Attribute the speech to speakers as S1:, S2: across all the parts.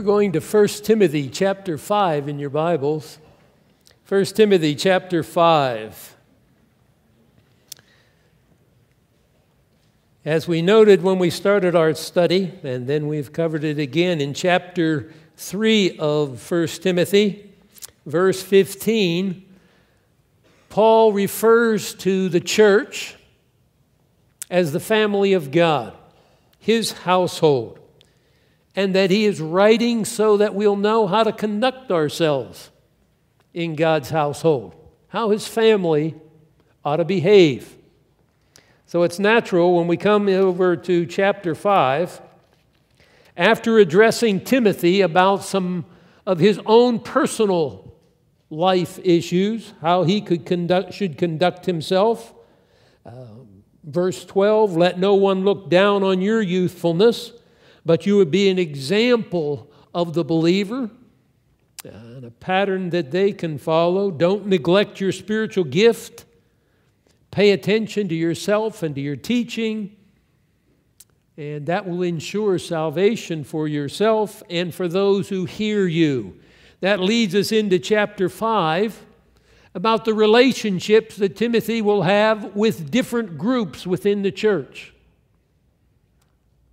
S1: We're going to 1 Timothy chapter 5 in your Bibles. 1 Timothy chapter 5. As we noted when we started our study, and then we've covered it again in chapter 3 of 1 Timothy, verse 15, Paul refers to the church as the family of God, his household and that He is writing so that we'll know how to conduct ourselves in God's household, how His family ought to behave. So it's natural when we come over to chapter 5, after addressing Timothy about some of his own personal life issues, how he could conduct, should conduct himself. Uh, verse 12 Let no one look down on your youthfulness but you would be an example of the believer and a pattern that they can follow. Don't neglect your spiritual gift. Pay attention to yourself and to your teaching, and that will ensure salvation for yourself and for those who hear you. That leads us into chapter 5 about the relationships that Timothy will have with different groups within the church.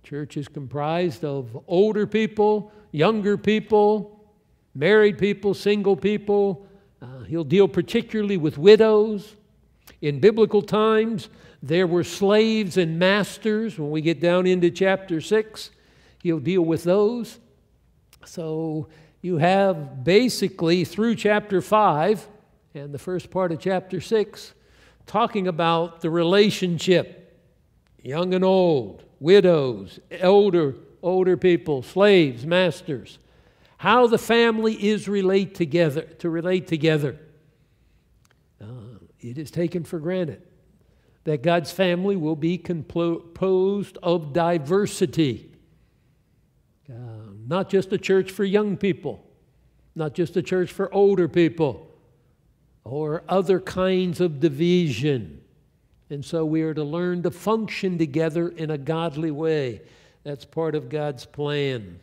S1: Church is comprised of older people, younger people, married people, single people. Uh, he'll deal particularly with widows. In biblical times, there were slaves and masters. When we get down into chapter 6, he'll deal with those. So you have basically through chapter 5 and the first part of chapter 6 talking about the relationship, young and old, widows, older, older people, slaves, masters, how the family is relate together, to relate together. Uh, it is taken for granted that God's family will be composed of diversity. Uh, not just a church for young people, not just a church for older people, or other kinds of division. And so we are to learn to function together in a godly way. That's part of God's plan.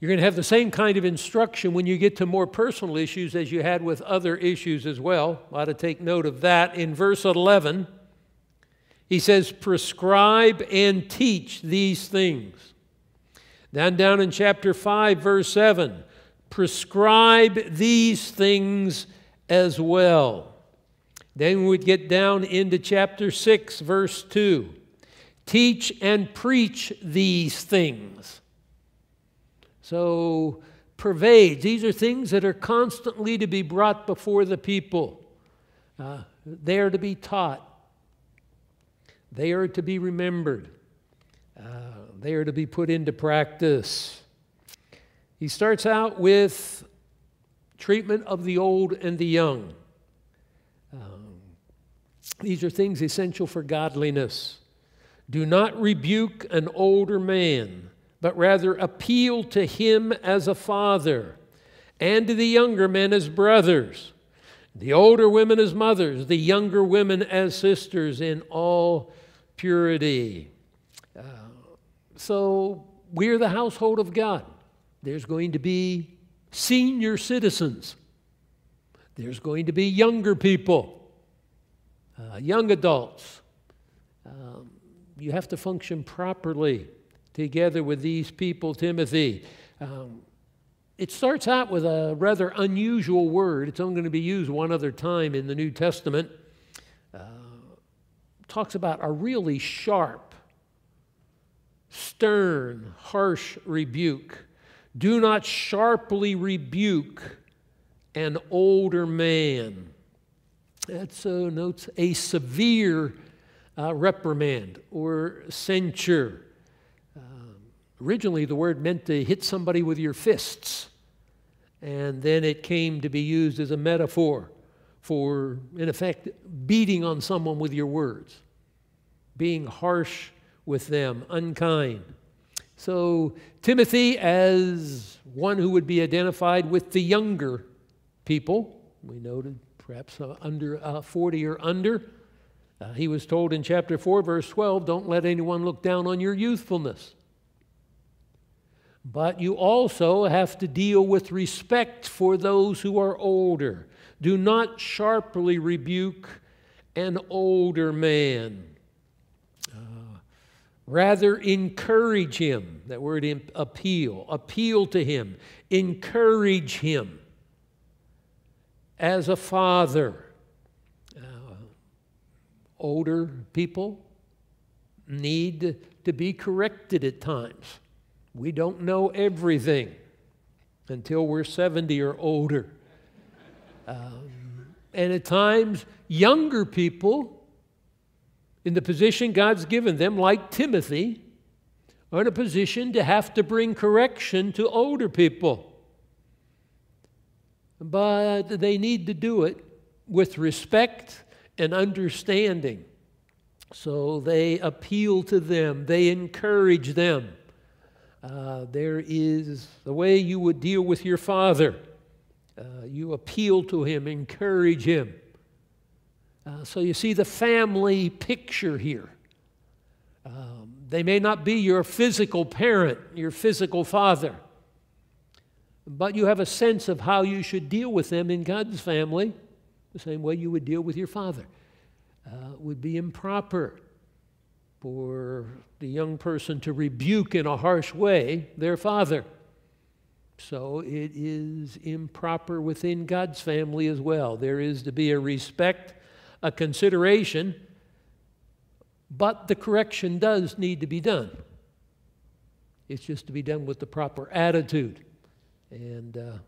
S1: You're going to have the same kind of instruction when you get to more personal issues as you had with other issues as well. I ought to take note of that. In verse 11, he says, Prescribe and teach these things. Then down in chapter 5, verse 7, Prescribe these things as well. Then we'd get down into chapter 6, verse 2. Teach and preach these things. So, pervades. These are things that are constantly to be brought before the people. Uh, they are to be taught, they are to be remembered, uh, they are to be put into practice. He starts out with treatment of the old and the young. Um, these are things essential for godliness. Do not rebuke an older man, but rather appeal to him as a father, and to the younger men as brothers, the older women as mothers, the younger women as sisters in all purity. Uh, so we're the household of God. There's going to be senior citizens. There's going to be younger people, uh, young adults. Um, you have to function properly together with these people, Timothy. Um, it starts out with a rather unusual word. It's only going to be used one other time in the New Testament. Uh, talks about a really sharp, stern, harsh rebuke. Do not sharply rebuke an older man. That uh, notes a severe uh, reprimand or censure. Um, originally, the word meant to hit somebody with your fists, and then it came to be used as a metaphor for, in effect, beating on someone with your words, being harsh with them, unkind. So, Timothy, as one who would be identified with the younger people, we noted perhaps uh, under uh, 40 or under, uh, he was told in chapter 4, verse 12, don't let anyone look down on your youthfulness. But you also have to deal with respect for those who are older. Do not sharply rebuke an older man. Rather, encourage him. That word appeal. Appeal to him. Encourage him as a father. Uh, older people need to be corrected at times. We don't know everything until we're 70 or older. Um, and at times, younger people in the position God's given them, like Timothy, are in a position to have to bring correction to older people. But they need to do it with respect and understanding. So they appeal to them, they encourage them. Uh, there is the way you would deal with your father. Uh, you appeal to him, encourage him. Uh, so you see the family picture here. Um, they may not be your physical parent, your physical father, but you have a sense of how you should deal with them in God's family, the same way you would deal with your father. Uh, would be improper for the young person to rebuke in a harsh way their father. So it is improper within God's family as well. There is to be a respect, a consideration, but the correction does need to be done. It's just to be done with the proper attitude and uh,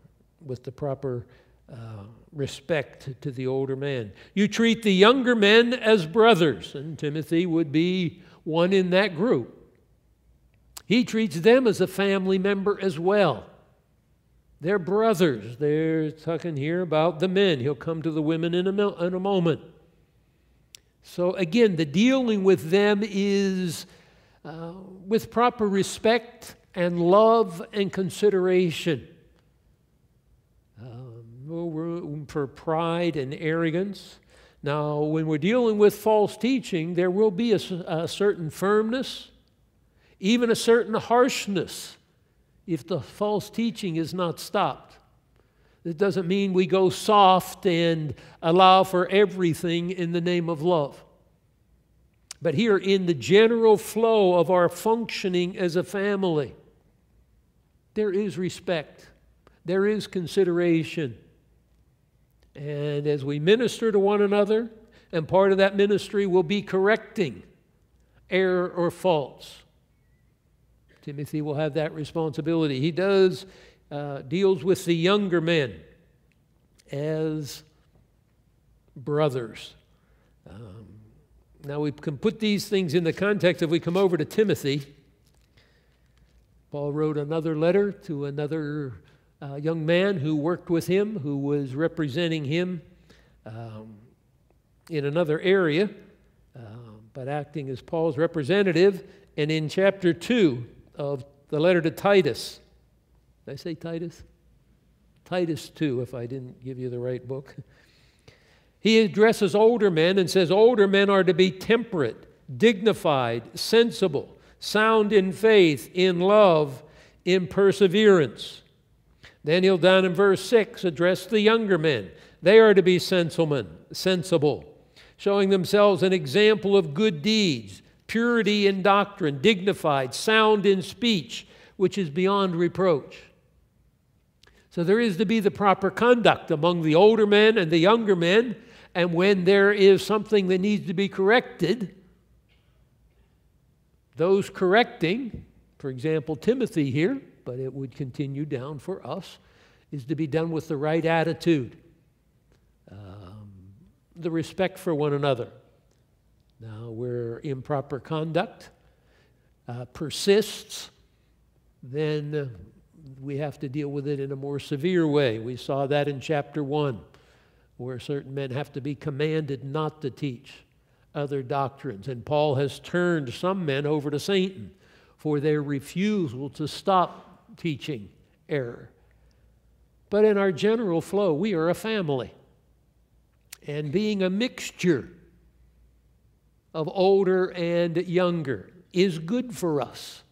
S1: with the proper uh, respect to the older man. You treat the younger men as brothers, and Timothy would be one in that group. He treats them as a family member as well. They're brothers. They're talking here about the men. He'll come to the women in a, in a moment. So, again, the dealing with them is uh, with proper respect and love and consideration. Um, no room for pride and arrogance. Now, when we're dealing with false teaching, there will be a, a certain firmness, even a certain harshness if the false teaching is not stopped. It doesn't mean we go soft and allow for everything in the name of love. But here, in the general flow of our functioning as a family, there is respect, there is consideration. And as we minister to one another, and part of that ministry will be correcting error or faults. Timothy will have that responsibility. He does uh, deals with the younger men as brothers. Um, now we can put these things in the context if we come over to Timothy. Paul wrote another letter to another uh, young man who worked with him, who was representing him um, in another area, uh, but acting as Paul's representative. And in chapter 2, of the letter to Titus. Did I say Titus? Titus 2, if I didn't give you the right book. He addresses older men and says older men are to be temperate, dignified, sensible, sound in faith, in love, in perseverance. Then he'll down in verse 6 address the younger men. They are to be sensible, sensible, showing themselves an example of good deeds, purity in doctrine, dignified, sound in speech, which is beyond reproach. So there is to be the proper conduct among the older men and the younger men, and when there is something that needs to be corrected, those correcting, for example, Timothy here, but it would continue down for us, is to be done with the right attitude, um, the respect for one another. Now, where improper conduct uh, persists, then we have to deal with it in a more severe way. We saw that in chapter 1, where certain men have to be commanded not to teach other doctrines. And Paul has turned some men over to Satan for their refusal to stop teaching error. But in our general flow, we are a family. And being a mixture of older and younger is good for us.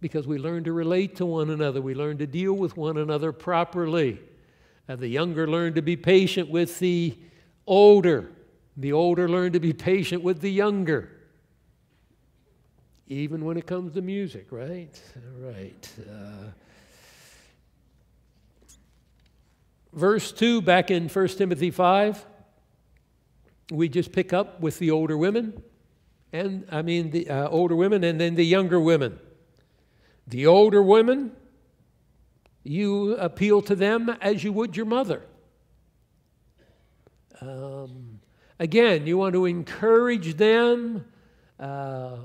S1: Because we learn to relate to one another. We learn to deal with one another properly. Uh, the younger learn to be patient with the older. The older learn to be patient with the younger. Even when it comes to music, right? Right. Uh, verse 2 back in 1 Timothy 5, we just pick up with the older women, and I mean the uh, older women and then the younger women. The older women, you appeal to them as you would your mother. Um, again, you want to encourage them uh,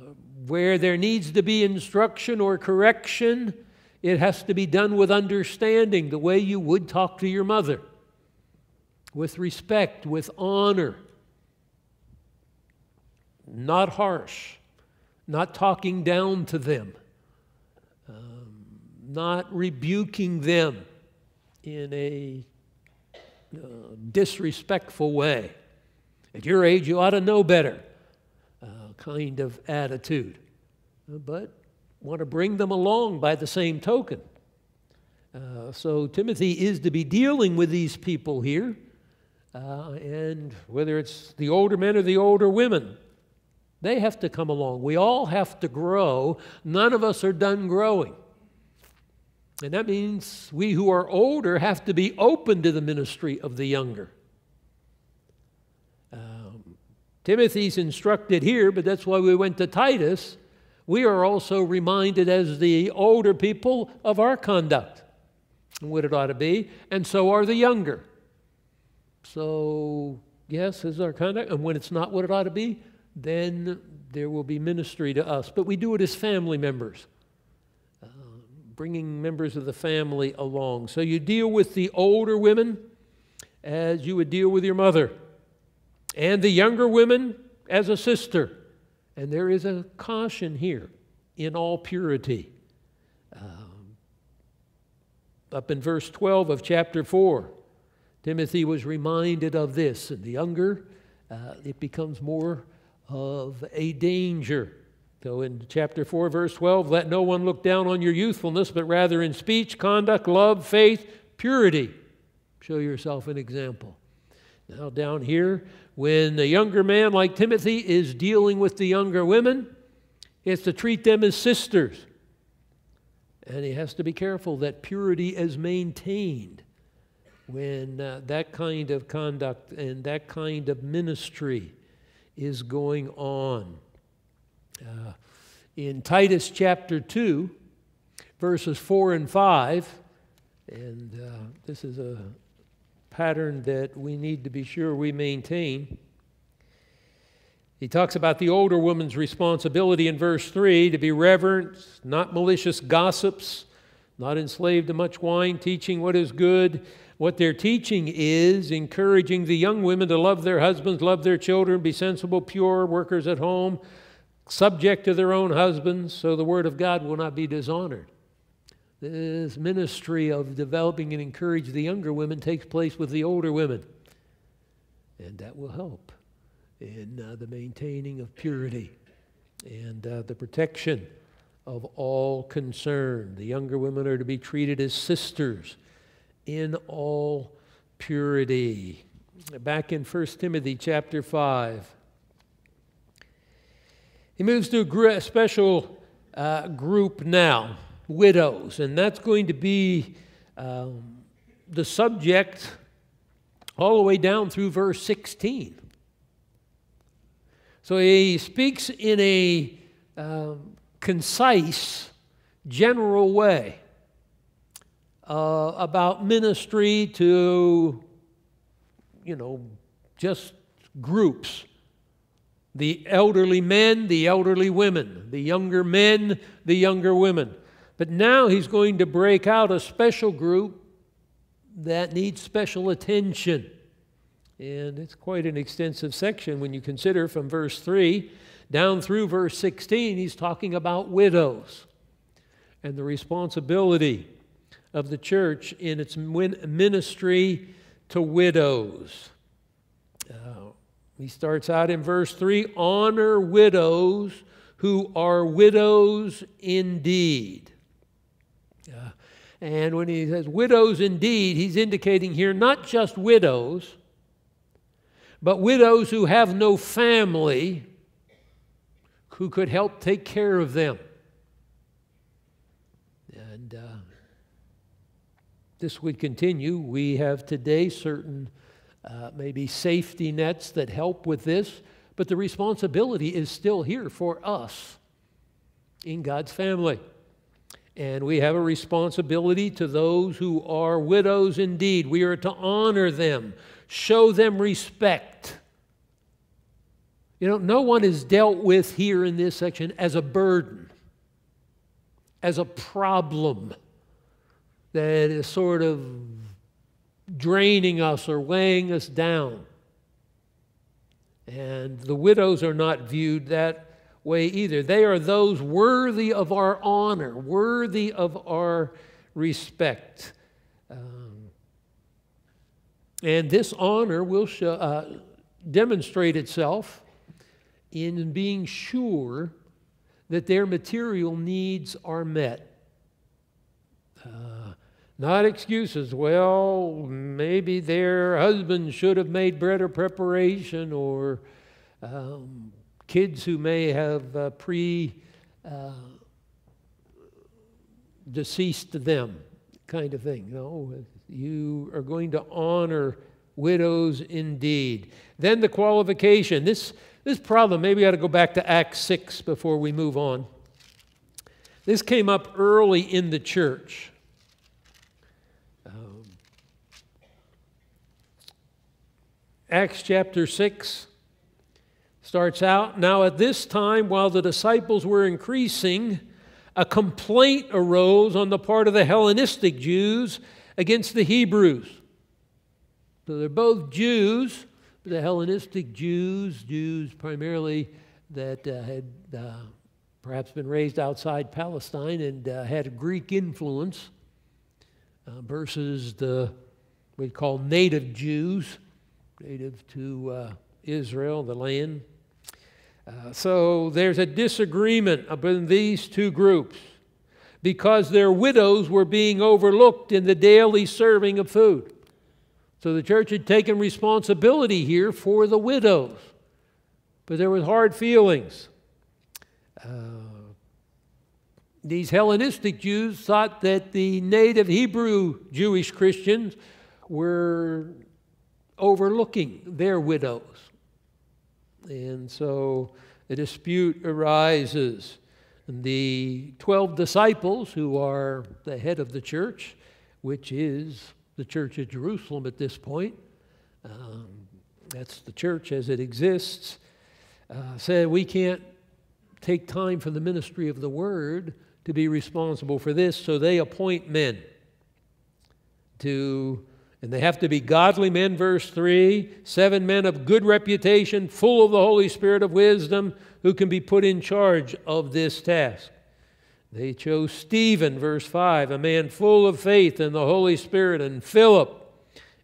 S1: where there needs to be instruction or correction. It has to be done with understanding, the way you would talk to your mother, with respect, with honor, not harsh, not talking down to them not rebuking them in a uh, disrespectful way. At your age, you ought to know better uh, kind of attitude. Uh, but want to bring them along by the same token. Uh, so Timothy is to be dealing with these people here, uh, and whether it's the older men or the older women, they have to come along. We all have to grow. None of us are done growing. And that means we who are older have to be open to the ministry of the younger. Um, Timothy's instructed here, but that's why we went to Titus. We are also reminded as the older people of our conduct and what it ought to be, and so are the younger. So, yes, is our conduct, and when it's not what it ought to be, then there will be ministry to us. But we do it as family members bringing members of the family along. So you deal with the older women as you would deal with your mother, and the younger women as a sister. And there is a caution here in all purity. Um, up in verse 12 of chapter 4, Timothy was reminded of this, and the younger, uh, it becomes more of a danger. So in chapter 4, verse 12, let no one look down on your youthfulness, but rather in speech, conduct, love, faith, purity. Show yourself an example. Now, down here, when a younger man like Timothy is dealing with the younger women, he has to treat them as sisters. And he has to be careful that purity is maintained when uh, that kind of conduct and that kind of ministry is going on. Uh, in Titus chapter 2, verses 4 and 5, and uh, this is a pattern that we need to be sure we maintain. He talks about the older woman's responsibility in verse 3 to be reverent, not malicious gossips, not enslaved to much wine, teaching what is good. What they're teaching is encouraging the young women to love their husbands, love their children, be sensible, pure, workers at home, subject to their own husbands, so the word of God will not be dishonored. This ministry of developing and encouraging the younger women takes place with the older women, and that will help in uh, the maintaining of purity and uh, the protection of all concerned. The younger women are to be treated as sisters in all purity. Back in 1 Timothy chapter 5, he moves to a, special uh, group now, widows, and that's going to be um, the subject all the way down through verse 16. So he speaks in a um, concise, general way uh, about ministry to, you know, just groups the elderly men, the elderly women, the younger men, the younger women. But now he's going to break out a special group that needs special attention. And it's quite an extensive section when you consider from verse 3 down through verse 16, he's talking about widows and the responsibility of the church in its ministry to widows. Uh, he starts out in verse 3 honor widows who are widows indeed. Uh, and when he says widows indeed, he's indicating here not just widows, but widows who have no family who could help take care of them. And uh, this would continue. We have today certain uh, maybe safety nets that help with this, but the responsibility is still here for us in God's family. And we have a responsibility to those who are widows indeed. We are to honor them, show them respect. You know, no one is dealt with here in this section as a burden, as a problem that is sort of draining us or weighing us down. And the widows are not viewed that way either. They are those worthy of our honor, worthy of our respect. Um, and this honor will show, uh, demonstrate itself in being sure that their material needs are met. Not excuses. Well, maybe their husband should have made better preparation, or um, kids who may have uh, pre uh, deceased them, kind of thing. No, you are going to honor widows indeed. Then the qualification. This, this problem, maybe I ought to go back to Acts 6 before we move on. This came up early in the church. Um, Acts chapter 6 starts out Now, at this time, while the disciples were increasing, a complaint arose on the part of the Hellenistic Jews against the Hebrews. So they're both Jews, the Hellenistic Jews, Jews primarily that uh, had uh, perhaps been raised outside Palestine and uh, had Greek influence, uh, versus the we call native Jews, native to uh, Israel, the land. Uh, so there's a disagreement among these two groups because their widows were being overlooked in the daily serving of food. So the church had taken responsibility here for the widows. But there was hard feelings. Uh, these Hellenistic Jews thought that the native Hebrew Jewish Christians were overlooking their widows. And so a dispute arises. The 12 disciples, who are the head of the church, which is the church at Jerusalem at this point, um, that's the church as it exists, uh, said we can't take time from the ministry of the word to be responsible for this, so they appoint men to and they have to be godly men, verse 3, seven men of good reputation, full of the Holy Spirit of wisdom, who can be put in charge of this task. They chose Stephen, verse 5, a man full of faith and the Holy Spirit, and Philip.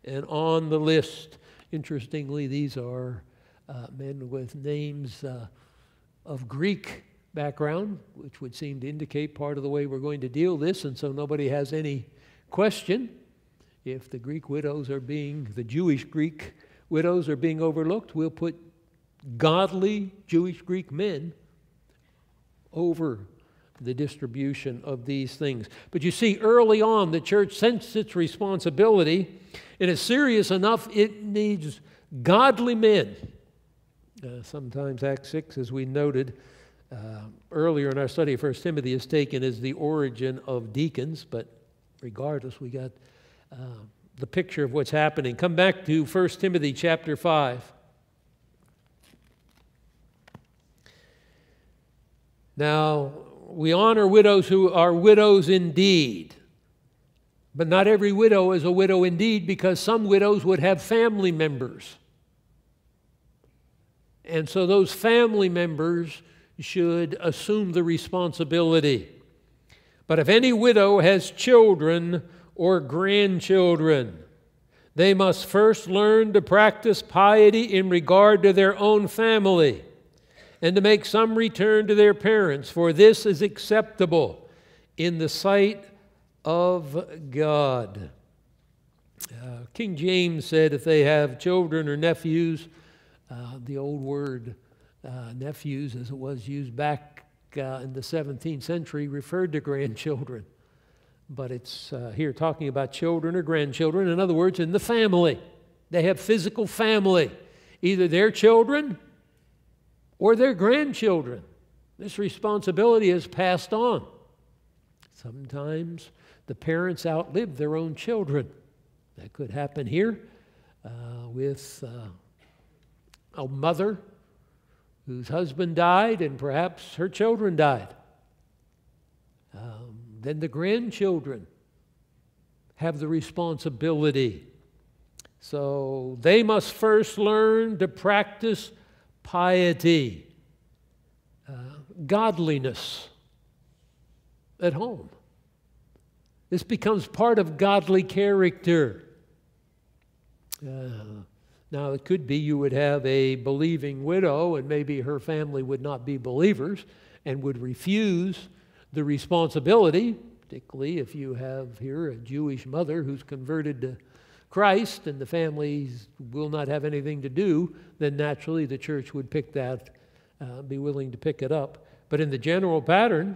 S1: And on the list, interestingly, these are uh, men with names uh, of Greek background, which would seem to indicate part of the way we're going to deal this, and so nobody has any question if the Greek widows are being, the Jewish Greek widows are being overlooked, we'll put godly Jewish Greek men over the distribution of these things. But you see, early on, the church sensed its responsibility, and it's serious enough, it needs godly men. Uh, sometimes Acts 6, as we noted uh, earlier in our study of 1 Timothy, is taken as the origin of deacons, but regardless, we got the picture of what's happening. Come back to 1 Timothy chapter 5. Now, we honor widows who are widows indeed. But not every widow is a widow indeed because some widows would have family members. And so those family members should assume the responsibility. But if any widow has children or grandchildren. They must first learn to practice piety in regard to their own family and to make some return to their parents, for this is acceptable in the sight of God. Uh, King James said if they have children or nephews, uh, the old word uh, nephews, as it was used back uh, in the 17th century, referred to grandchildren. But it's uh, here talking about children or grandchildren. In other words, in the family. They have physical family, either their children or their grandchildren. This responsibility is passed on. Sometimes the parents outlive their own children. That could happen here uh, with uh, a mother whose husband died and perhaps her children died. Then the grandchildren have the responsibility. So they must first learn to practice piety, uh, godliness at home. This becomes part of godly character. Uh, now, it could be you would have a believing widow, and maybe her family would not be believers and would refuse the responsibility, particularly if you have here a Jewish mother who's converted to Christ and the families will not have anything to do, then naturally the church would pick that, uh, be willing to pick it up. But in the general pattern,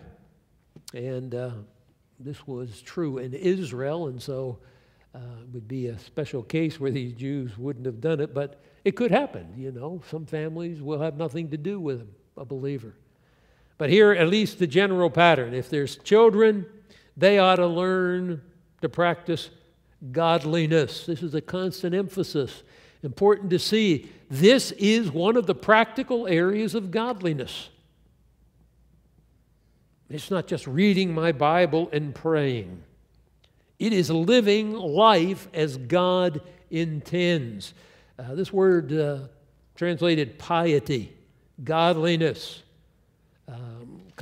S1: and uh, this was true in Israel, and so uh, would be a special case where these Jews wouldn't have done it, but it could happen. You know, some families will have nothing to do with a believer. But here, at least the general pattern if there's children, they ought to learn to practice godliness. This is a constant emphasis. Important to see. This is one of the practical areas of godliness. It's not just reading my Bible and praying. It is living life as God intends. Uh, this word uh, translated piety, godliness.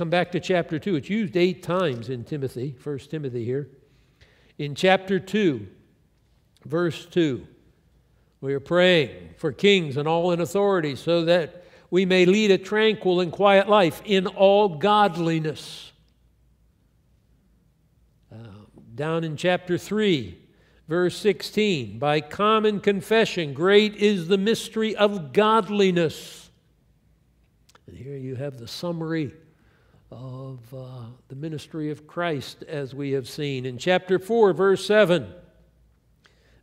S1: Come back to chapter 2. It's used eight times in Timothy, First Timothy here. In chapter 2, verse 2, we are praying for kings and all in authority so that we may lead a tranquil and quiet life in all godliness uh, down in chapter 3, verse 16. By common confession, great is the mystery of godliness. And here you have the summary of uh, the ministry of Christ as we have seen. In chapter 4, verse 7,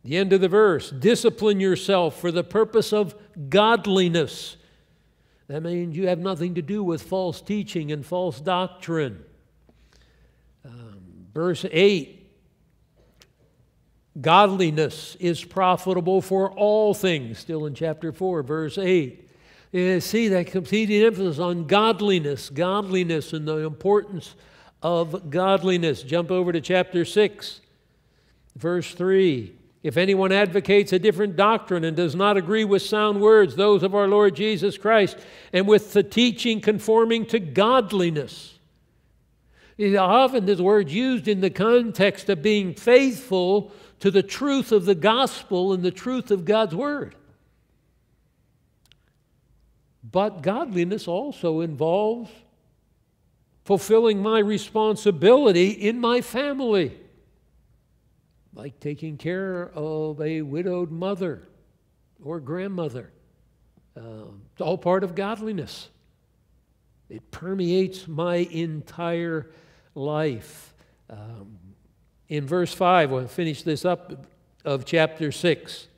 S1: the end of the verse discipline yourself for the purpose of godliness. That means you have nothing to do with false teaching and false doctrine. Um, verse 8 Godliness is profitable for all things, still in chapter 4, verse 8. You see that competing emphasis on godliness, godliness, and the importance of godliness. Jump over to chapter 6, verse 3. If anyone advocates a different doctrine and does not agree with sound words, those of our Lord Jesus Christ, and with the teaching conforming to godliness, often this word used in the context of being faithful to the truth of the gospel and the truth of God's word. But godliness also involves fulfilling my responsibility in my family, like taking care of a widowed mother or grandmother. Uh, it's all part of godliness. It permeates my entire life. Um, in verse 5, we'll finish this up of chapter 6.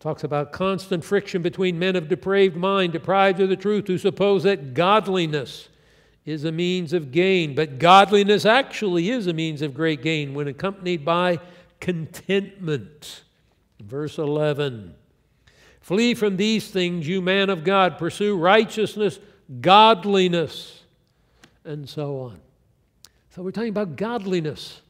S1: Talks about constant friction between men of depraved mind, deprived of the truth, who suppose that godliness is a means of gain. But godliness actually is a means of great gain when accompanied by contentment. Verse 11 Flee from these things, you man of God. Pursue righteousness, godliness, and so on. So we're talking about godliness.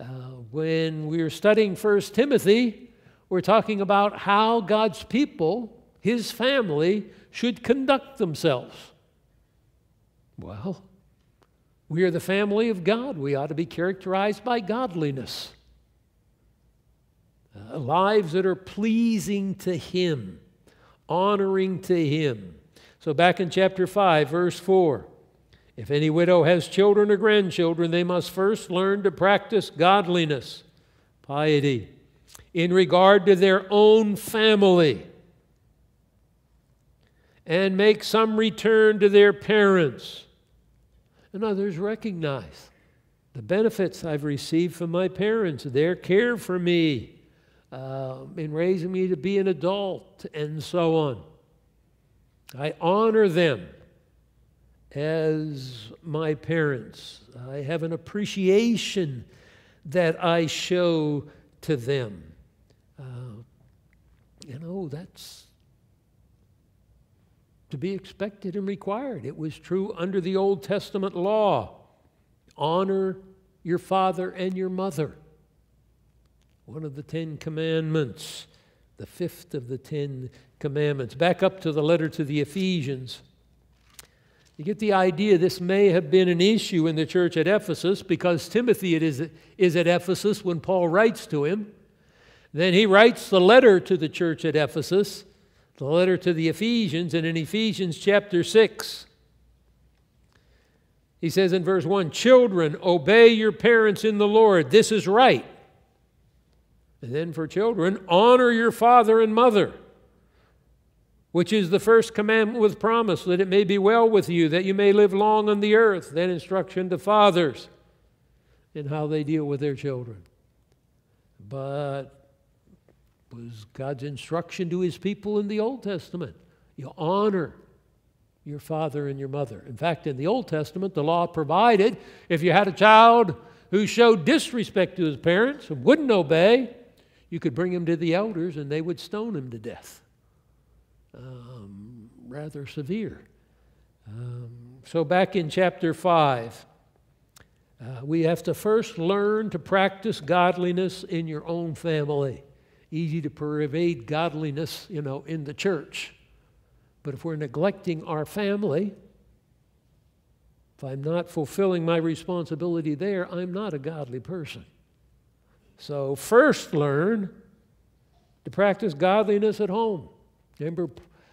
S1: Uh, when we are studying First Timothy, we're talking about how God's people, his family, should conduct themselves. Well, we are the family of God. We ought to be characterized by godliness. Uh, lives that are pleasing to Him, honoring to Him. So, back in chapter 5, verse 4, if any widow has children or grandchildren, they must first learn to practice godliness, piety, in regard to their own family, and make some return to their parents. And others recognize the benefits I've received from my parents, their care for me, uh, in raising me to be an adult, and so on. I honor them as my parents. I have an appreciation that I show to them. You know, that's to be expected and required. It was true under the Old Testament law. Honor your father and your mother. One of the Ten Commandments, the fifth of the Ten Commandments. Back up to the letter to the Ephesians. You get the idea this may have been an issue in the church at Ephesus because Timothy is at Ephesus when Paul writes to him. Then he writes the letter to the church at Ephesus, the letter to the Ephesians, and in Ephesians chapter 6, he says in verse 1 Children, obey your parents in the Lord. This is right. And then for children, honor your father and mother which is the first commandment with promise, that it may be well with you, that you may live long on the earth. Then instruction to fathers in how they deal with their children. But was God's instruction to his people in the Old Testament. You honor your father and your mother. In fact, in the Old Testament, the law provided if you had a child who showed disrespect to his parents and wouldn't obey, you could bring him to the elders and they would stone him to death um, rather severe. Um, so, back in chapter 5, uh, we have to first learn to practice godliness in your own family. Easy to pervade godliness, you know, in the church. But if we're neglecting our family, if I'm not fulfilling my responsibility there, I'm not a godly person. So, first learn to practice godliness at home. Remember,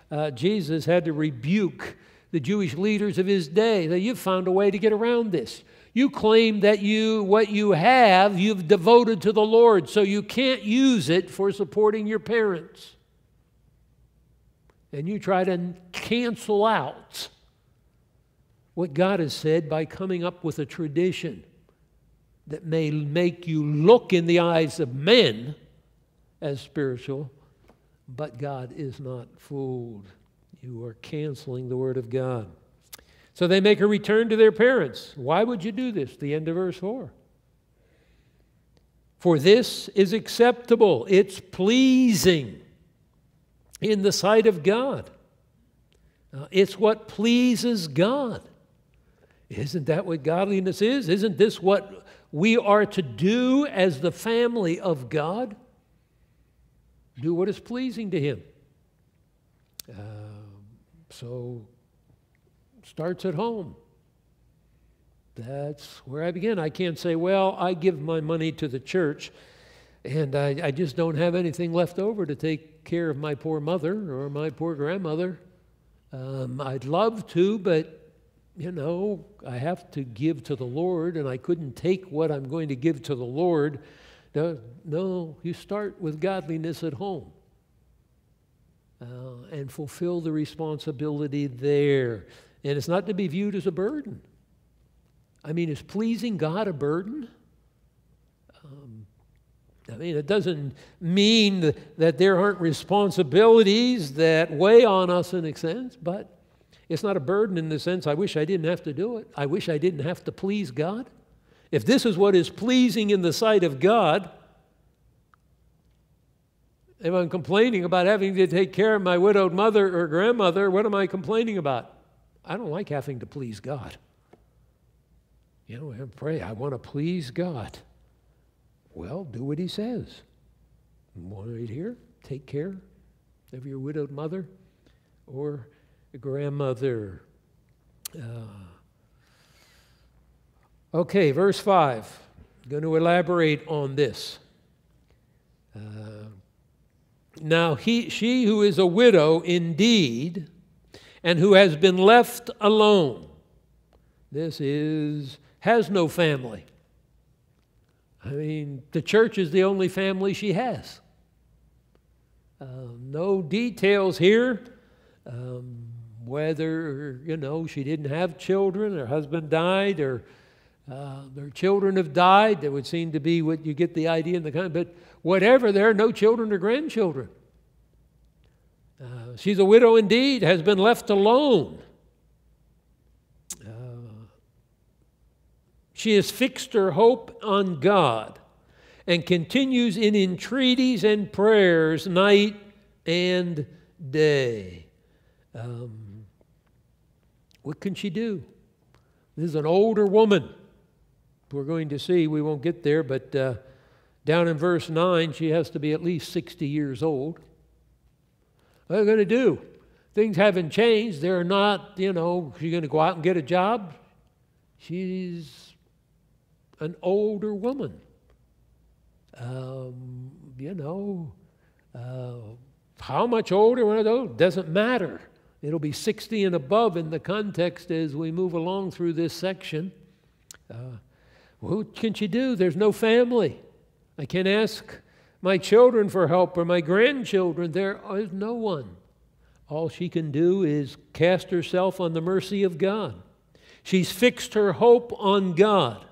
S1: uh, Jesus had to rebuke the Jewish leaders of his day that you've found a way to get around this. You claim that you what you have you've devoted to the Lord, so you can't use it for supporting your parents. And you try to cancel out what God has said by coming up with a tradition that may make you look in the eyes of men as spiritual but God is not fooled. You are canceling the word of God. So they make a return to their parents. Why would you do this? The end of verse 4. For this is acceptable, it's pleasing in the sight of God. It's what pleases God. Isn't that what godliness is? Isn't this what we are to do as the family of God? do what is pleasing to Him. Uh, so, starts at home. That's where I begin. I can't say, well, I give my money to the church and I, I, just don't have anything left over to take care of my poor mother or my poor grandmother. Um, I'd love to, but you know, I have to give to the Lord, and I couldn't take what I'm going to give to the Lord no, no, you start with godliness at home uh, and fulfill the responsibility there. And it's not to be viewed as a burden. I mean, is pleasing God a burden? Um, I mean, it doesn't mean that there aren't responsibilities that weigh on us in a sense, but it's not a burden in the sense I wish I didn't have to do it. I wish I didn't have to please God. If this is what is pleasing in the sight of God, if I'm complaining about having to take care of my widowed mother or grandmother, what am I complaining about? I don't like having to please God. You know, I pray, I want to please God. Well, do what He says. Right here, take care of your widowed mother or grandmother. Uh, Okay, verse 5. I'm going to elaborate on this. Uh, now, he, she who is a widow indeed and who has been left alone. This is has no family. I mean, the church is the only family she has. Uh, no details here. Um, whether, you know, she didn't have children, her husband died, or uh, their children have died. That would seem to be what you get the idea in the kind. But whatever, there are no children or grandchildren. She's a widow indeed, has been left alone. Uh, she has fixed her hope on God and continues in entreaties and prayers night and day. Um, what can she do? This is an older woman. We're going to see, we won't get there, but uh, down in verse 9, she has to be at least 60 years old. What are they going to do? Things haven't changed. They're not, you know, she's going to go out and get a job. She's an older woman. Um, you know, uh, how much older one of those doesn't matter. It'll be 60 and above in the context as we move along through this section. Uh, what can she do? There's no family. I can't ask my children for help or my grandchildren. There is no one. All she can do is cast herself on the mercy of God. She's fixed her hope on God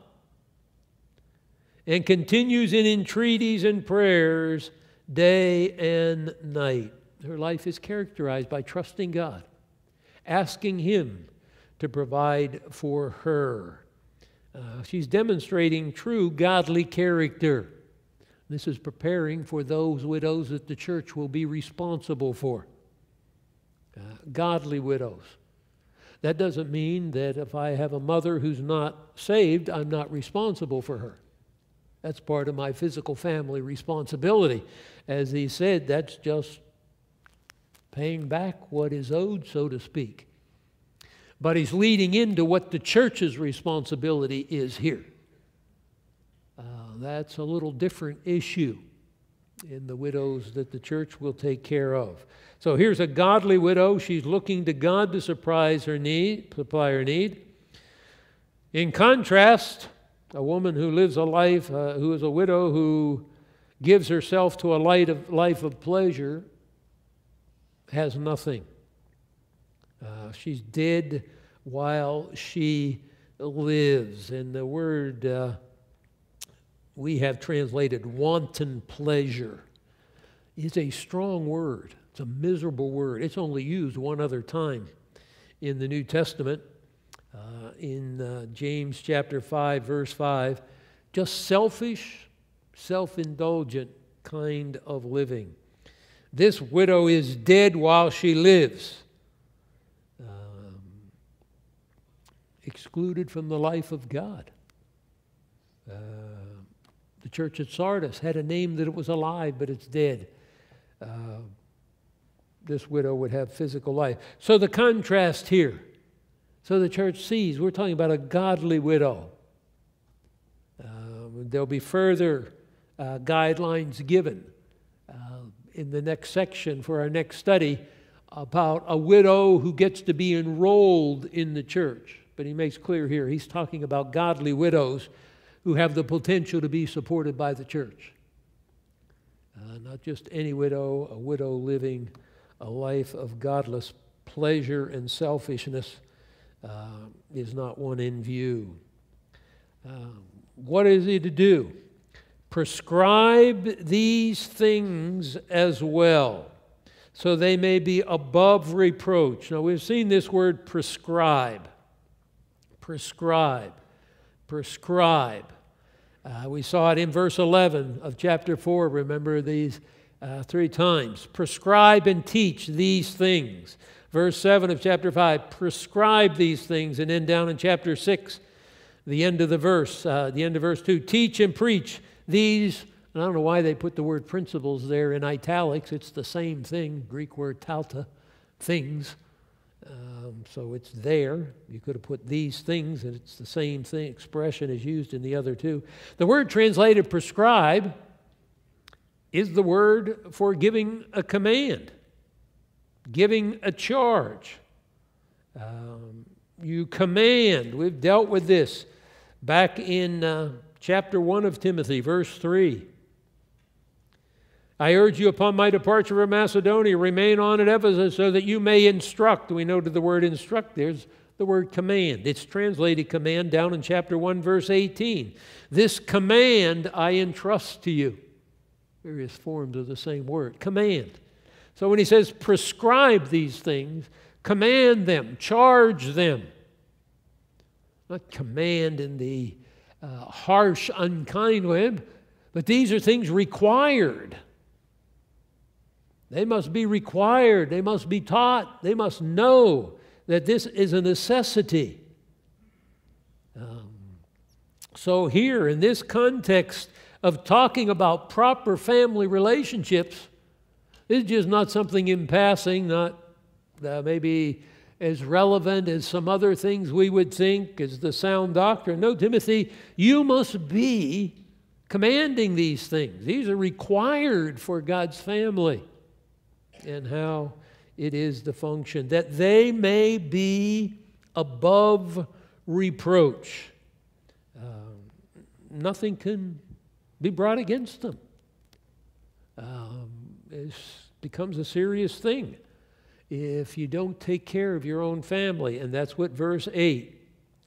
S1: and continues in entreaties and prayers day and night. Her life is characterized by trusting God, asking Him to provide for her. Uh, she's demonstrating true godly character. This is preparing for those widows that the church will be responsible for. Uh, godly widows. That doesn't mean that if I have a mother who's not saved, I'm not responsible for her. That's part of my physical family responsibility. As he said, that's just paying back what is owed, so to speak. But he's leading into what the church's responsibility is here. That's a little different issue in the widows that the church will take care of. So here's a godly widow. She's looking to God to surprise her need, supply her need. In contrast, a woman who lives a life, uh, who is a widow who gives herself to a light of, life of pleasure, has nothing. Uh, she's dead while she lives. And the word uh, we have translated wanton pleasure is a strong word. It's a miserable word. It's only used one other time in the New Testament, uh, in uh, James chapter 5, verse 5. Just selfish, self indulgent kind of living. This widow is dead while she lives, um, excluded from the life of God. Uh, the church at Sardis had a name that it was alive, but it's dead. Uh, this widow would have physical life. So the contrast here. So the church sees we're talking about a godly widow. Uh, there'll be further uh, guidelines given in the next section for our next study about a widow who gets to be enrolled in the church. But he makes clear here he's talking about godly widows who have the potential to be supported by the church. Uh, not just any widow, a widow living a life of godless pleasure and selfishness uh, is not one in view. Uh, what is he to do? Prescribe these things as well, so they may be above reproach. Now, we've seen this word prescribe. Prescribe. Prescribe. Uh, we saw it in verse 11 of chapter 4. Remember these uh, three times. Prescribe and teach these things. Verse 7 of chapter 5, prescribe these things. And then down in chapter 6, the end of the verse, uh, the end of verse 2, teach and preach these, And I don't know why they put the word principles there in italics. It's the same thing, Greek word tauta, things. Um, so it's there. You could have put these things, and it's the same thing, expression is used in the other two. The word translated prescribe is the word for giving a command, giving a charge. Um, you command. We've dealt with this back in uh, chapter 1 of Timothy, verse 3. I urge you upon my departure from Macedonia, remain on at Ephesus so that you may instruct. We noted the word instruct. There's the word command. It's translated command down in chapter 1, verse 18. This command I entrust to you. Various forms of the same word command. So when he says prescribe these things, command them, charge them. Not command in the uh, harsh, unkind way, but these are things required. They must be required, they must be taught, they must know that this is a necessity. Um, so, here in this context of talking about proper family relationships, this is just not something in passing, not uh, maybe as relevant as some other things we would think as the sound doctrine. No, Timothy, you must be commanding these things. These are required for God's family and how it is the function, that they may be above reproach. Um, nothing can be brought against them. Um, it becomes a serious thing if you don't take care of your own family. And that's what verse 8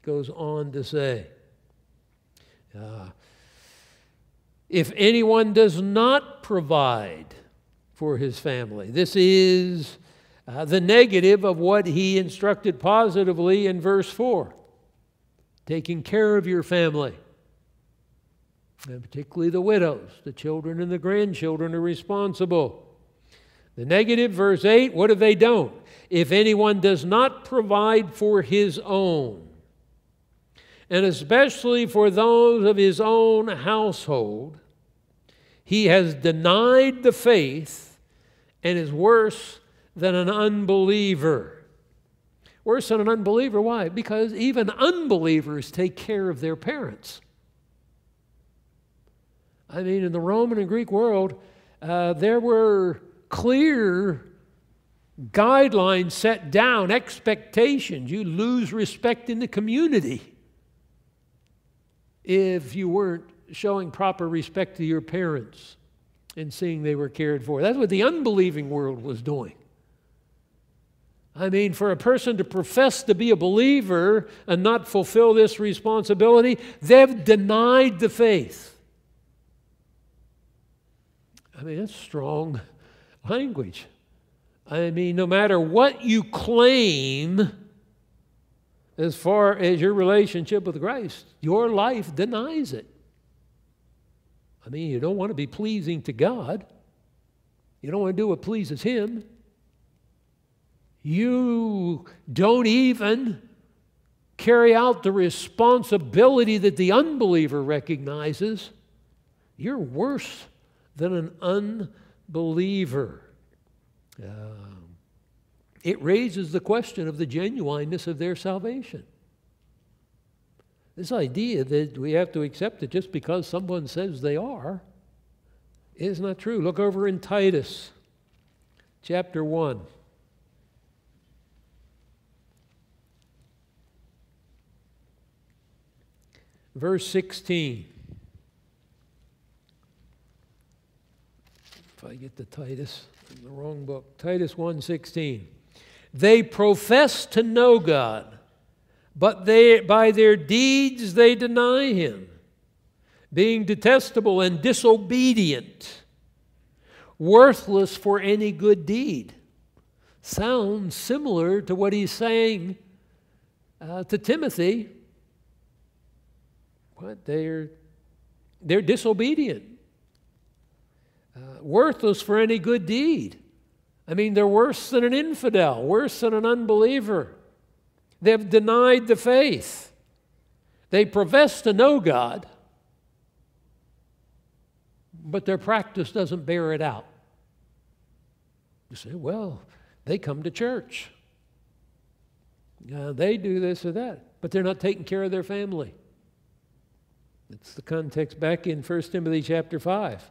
S1: goes on to say. Uh, if anyone does not provide for his family, this is uh, the negative of what he instructed positively in verse 4 taking care of your family. And particularly the widows, the children and the grandchildren are responsible. The negative, verse 8, what if they don't? If anyone does not provide for his own, and especially for those of his own household, he has denied the faith and is worse than an unbeliever. Worse than an unbeliever. Why? Because even unbelievers take care of their parents. I mean, in the Roman and Greek world, uh, there were clear guidelines set down, expectations. You lose respect in the community if you weren't showing proper respect to your parents and seeing they were cared for. That's what the unbelieving world was doing. I mean, for a person to profess to be a believer and not fulfill this responsibility, they've denied the faith. I mean, that's strong language. I mean, no matter what you claim as far as your relationship with Christ, your life denies it. I mean, you don't want to be pleasing to God, you don't want to do what pleases Him. You don't even carry out the responsibility that the unbeliever recognizes. You're worse than an unbeliever believer. Um, it raises the question of the genuineness of their salvation. This idea that we have to accept it just because someone says they are is not true. Look over in Titus chapter 1. Verse 16. If I get to Titus, in the wrong book. Titus 1:16. They profess to know God, but they by their deeds they deny him, being detestable and disobedient, worthless for any good deed. Sounds similar to what he's saying uh, to Timothy. What they're they're disobedient uh, worthless for any good deed. I mean, they're worse than an infidel, worse than an unbeliever. They've denied the faith. They profess to know God, but their practice doesn't bear it out. You say, well, they come to church. Uh, they do this or that, but they're not taking care of their family. It's the context back in 1 Timothy chapter 5.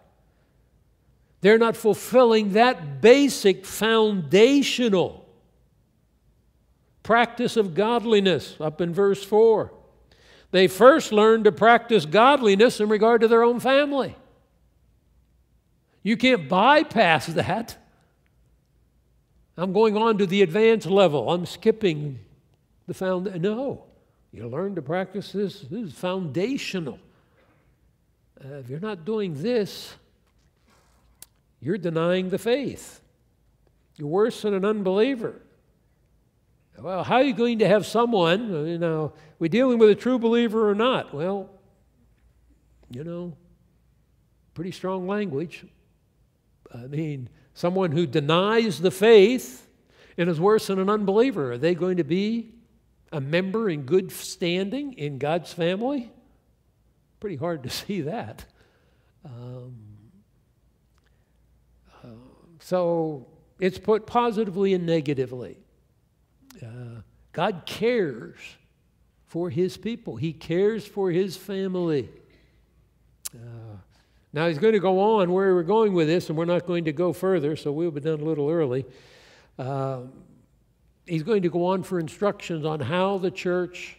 S1: They're not fulfilling that basic foundational practice of godliness, up in verse 4. They first learned to practice godliness in regard to their own family. You can't bypass that. I'm going on to the advanced level. I'm skipping the found. No, you learn to practice this. This is foundational. Uh, if you're not doing this, you're denying the faith. You're worse than an unbeliever. Well, how are you going to have someone, uh, you know, we're dealing with a true believer or not? Well, you know, pretty strong language. I mean, someone who denies the faith and is worse than an unbeliever, are they going to be a member in good standing in God's family? Pretty hard to see that. Um, uh, so it's put positively and negatively. Uh, God cares for his people, He cares for his family. Uh, now, he's going to go on where we're going with this, and we're not going to go further, so we'll be done a little early. Uh, he's going to go on for instructions on how the church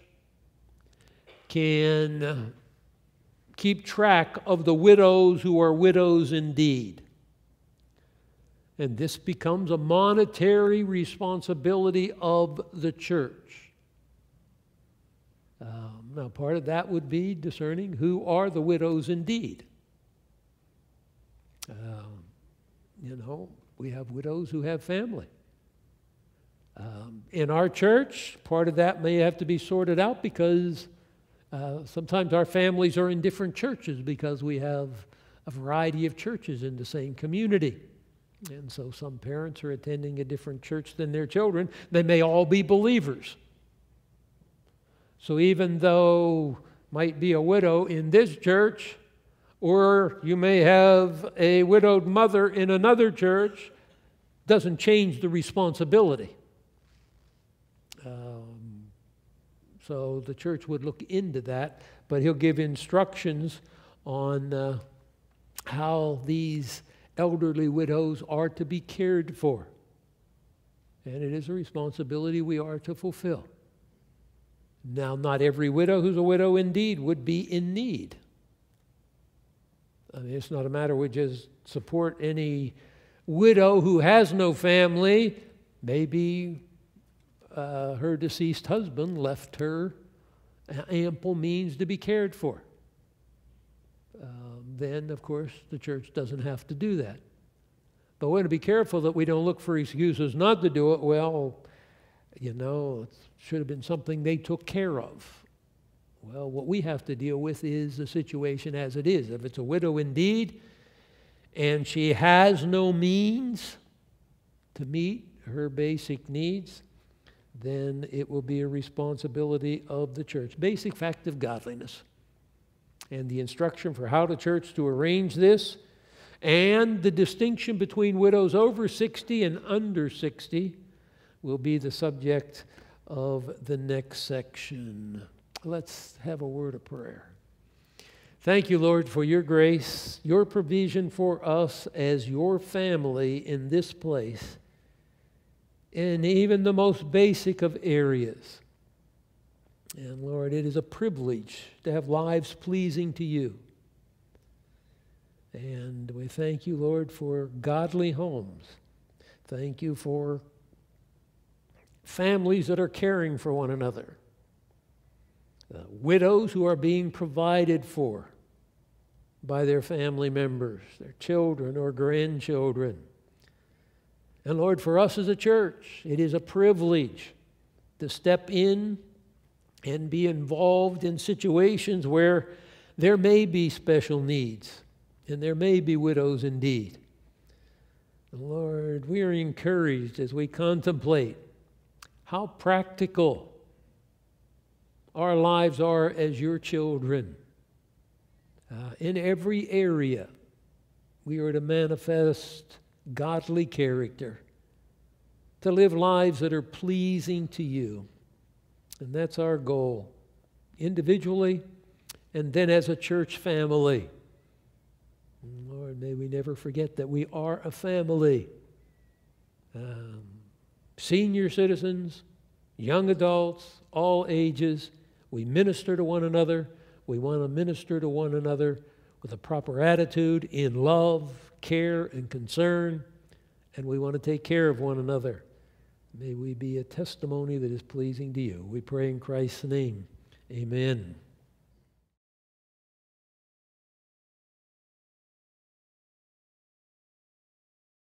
S1: can keep track of the widows who are widows indeed. And this becomes a monetary responsibility of the church. Um, now, part of that would be discerning who are the widows indeed. Um, you know, we have widows who have family. Um, in our church, part of that may have to be sorted out because uh, sometimes our families are in different churches because we have a variety of churches in the same community. And so some parents are attending a different church than their children. They may all be believers. So even though might be a widow in this church, or you may have a widowed mother in another church, doesn't change the responsibility. Um, so the church would look into that, but he'll give instructions on uh, how these elderly widows are to be cared for. And it is a responsibility we are to fulfill. Now, not every widow who's a widow indeed would be in need. I mean, it's not a matter we just support any widow who has no family. Maybe uh, her deceased husband left her ample means to be cared for. Um, then, of course, the church doesn't have to do that. But we want to be careful that we don't look for excuses not to do it. Well, you know, it should have been something they took care of. Well, what we have to deal with is the situation as it is. If it's a widow indeed, and she has no means to meet her basic needs, then it will be a responsibility of the church. Basic fact of godliness. And the instruction for how the church to arrange this, and the distinction between widows over 60 and under 60 will be the subject of the next section. Let's have a word of prayer. Thank you, Lord, for your grace, your provision for us as your family in this place, in even the most basic of areas. And Lord, it is a privilege to have lives pleasing to you. And we thank you, Lord, for godly homes. Thank you for families that are caring for one another uh, widows who are being provided for by their family members, their children or grandchildren. And Lord, for us as a church, it is a privilege to step in and be involved in situations where there may be special needs and there may be widows indeed. Lord, we are encouraged as we contemplate how practical our lives are as your children. Uh, in every area, we are to manifest godly character, to live lives that are pleasing to you. And that's our goal individually and then as a church family. Lord, may we never forget that we are a family. Um, senior citizens, young adults, all ages, we minister to one another. We want to minister to one another with a proper attitude in love, care, and concern, and we want to take care of one another. May we be a testimony that is pleasing to you. We pray in Christ's name. Amen.